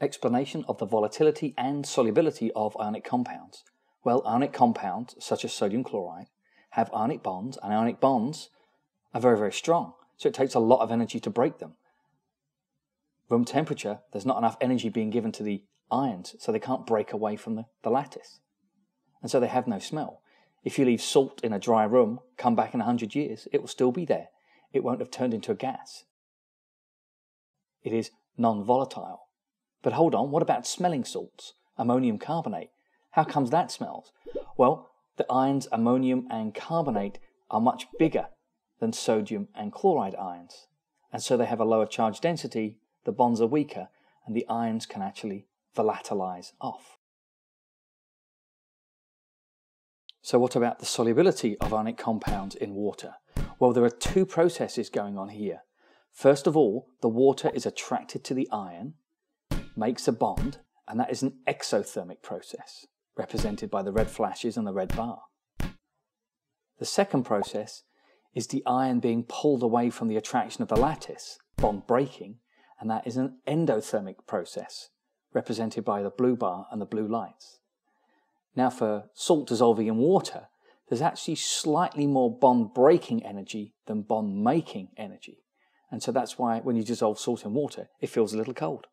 Explanation of the volatility and solubility of ionic compounds. Well, ionic compounds, such as sodium chloride, have ionic bonds, and ionic bonds are very, very strong, so it takes a lot of energy to break them. Room temperature, there's not enough energy being given to the ions, so they can't break away from the, the lattice. And so they have no smell. If you leave salt in a dry room, come back in a hundred years, it will still be there. It won't have turned into a gas. It is non-volatile. But hold on, what about smelling salts? Ammonium carbonate. How comes that smells? Well, the ions ammonium and carbonate are much bigger than sodium and chloride ions. And so they have a lower charge density, the bonds are weaker, and the ions can actually volatilize off. So what about the solubility of ionic compounds in water? Well, there are two processes going on here. First of all, the water is attracted to the ion, makes a bond, and that is an exothermic process, represented by the red flashes and the red bar. The second process is the ion being pulled away from the attraction of the lattice, bond breaking, and that is an endothermic process, represented by the blue bar and the blue lights. Now for salt dissolving in water, there's actually slightly more bond breaking energy than bond making energy. And so that's why when you dissolve salt in water, it feels a little cold.